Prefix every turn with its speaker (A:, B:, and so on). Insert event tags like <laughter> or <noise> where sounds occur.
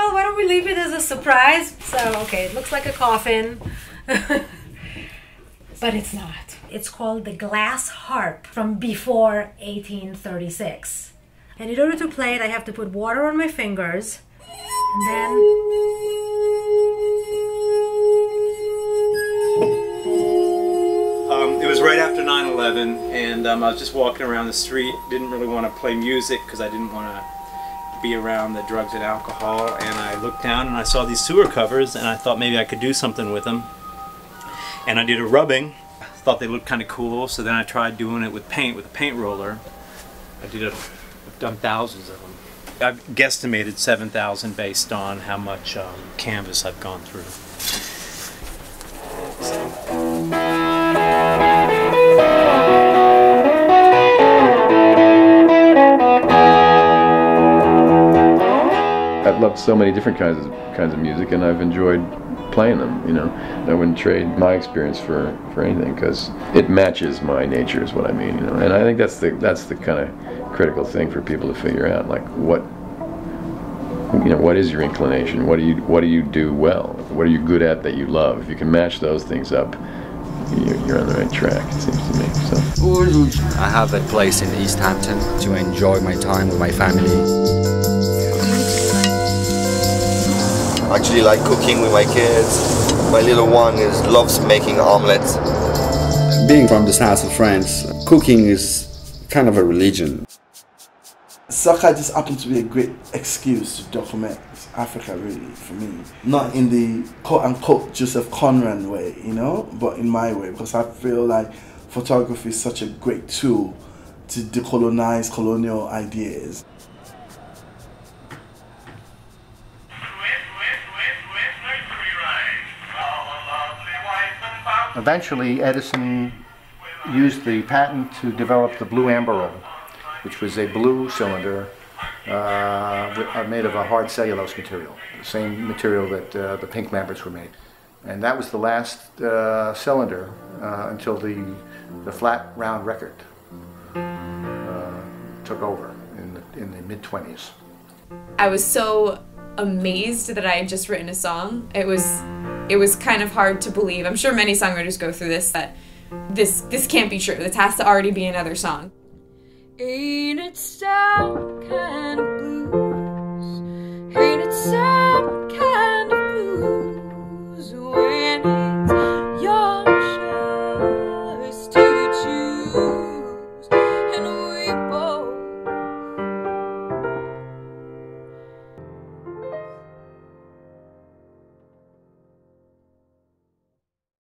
A: well, why don't we leave it as a surprise? So, okay, it looks like a coffin, <laughs> but it's not. It's called the glass harp from before 1836. And in order to play it, I have to put water on my fingers and then
B: Um, it was right after 9/11, and um, I was just walking around the street. Didn't really want to play music because I didn't want to be around the drugs and alcohol. And I looked down and I saw these sewer covers, and I thought maybe I could do something with them. And I did a rubbing. Thought they looked kind of cool, so then I tried doing it with paint with a paint roller. I did it. I've done thousands of them. I've guesstimated 7,000 based on how much um, canvas I've gone through.
C: Loved so many different kinds of kinds of music, and I've enjoyed playing them. You know, I wouldn't trade my experience for for anything because it matches my nature, is what I mean. You know, and I think that's the that's the kind of critical thing for people to figure out, like what you know, what is your inclination? What do you what do you do well? What are you good at that you love? If you can match those things up, you're, you're on the right track. It seems to me. So.
D: I have a place in East Hampton to enjoy my time with my family.
E: Actually like cooking with my kids. My little one is loves making omelets.
F: Being from the south of France, cooking is kind of a religion.
G: Soccer just happened to be a great excuse to document Africa, really, for me. Not in the quote unquote Joseph Conrad way, you know, but in my way, because I feel like photography is such a great tool to decolonize colonial ideas.
H: Eventually, Edison used the patent to develop the blue amberol, which was a blue cylinder uh, uh, made of a hard cellulose material, the same material that uh, the pink lamberts were made. And that was the last uh, cylinder uh, until the, the flat round record uh, took over in the, in the mid 20s.
I: I was so amazed that I had just written a song. It was it was kind of hard to believe. I'm sure many songwriters go through this that this this can't be true. This has to already be another song.
J: Ain't it